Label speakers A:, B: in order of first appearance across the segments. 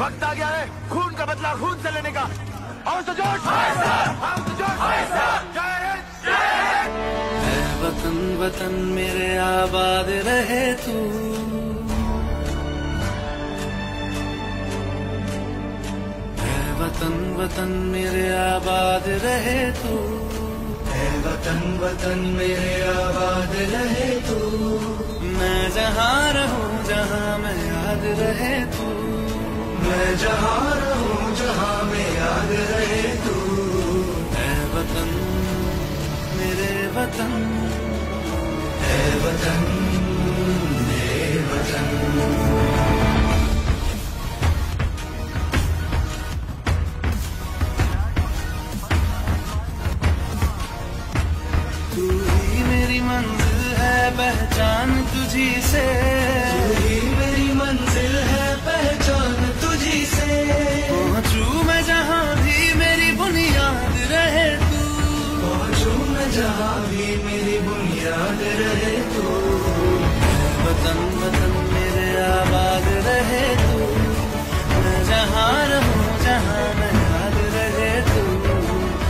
A: वक्त आ गया है खून का बदला खून से लेने का। और
B: वतन वतन मेरे आबाद रहे तू। वतन वतन मेरे आबाद रहे तू। है वतन वतन मेरे आबाद रहे तू। मैं जहाँ जहाँ रहूँ, जहाँ मैं याद रहे तू। है वतन, मेरे वतन। है तू ही है, पहचान तुझी से। बुनियाद रहे तू, वतन वतन मेरे आबाद रहे तू। मैं जहाँ रहूँ, जहाँ मैं याद रहे तू।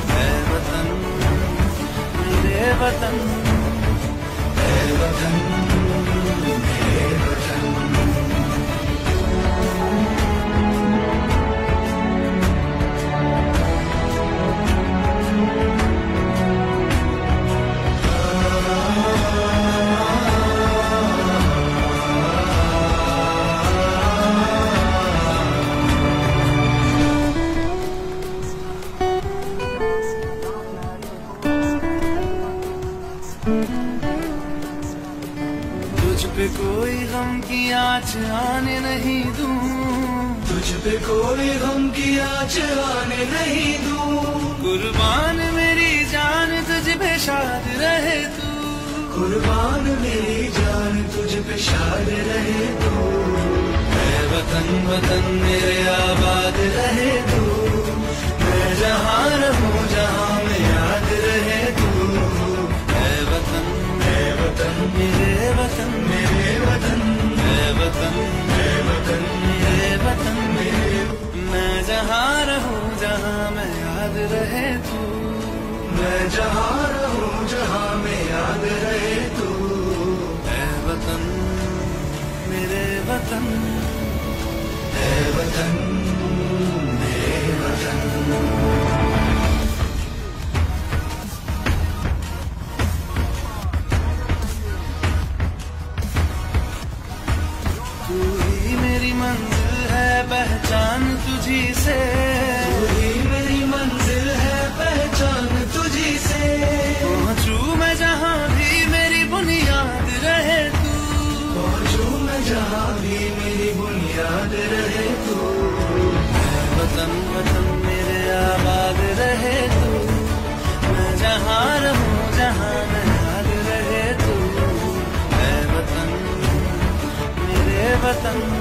B: मैं वतन, मेरे वतन। तुझ पे कोई गम की आँच आने नहीं दूँ। तुझ पे कोई गम की आँच आने नहीं दूँ। कुर्बान मेरी जान तुझ पे शाद रहे तू। कुर्बान मेरी जान तुझ पे शाद रहे तू। है वतन वतन मेरे आबाद रहे वतन, मेरे वतन मेरे वतन मेरे वतन, मेरे मैं जहाँ रहूँ, जहाँ मैं याद रहे तू। मैं जहाँ रहूँ, जहाँ मैं याद रहे है पहचान तुझी से। तू मेरी मंजिल है पहचान तुझी से। पहुँचू मैं जहाँ भी मेरी बुनियाद रहे तू। पहुँचू मैं जहाँ भी मेरी बुनियाद रहे तू। वतन वतन मेरे आबाद रहे तू। मैं जहाँ रहूँ जहाँ याद रहे तू। मैं वतन मेरे वतन।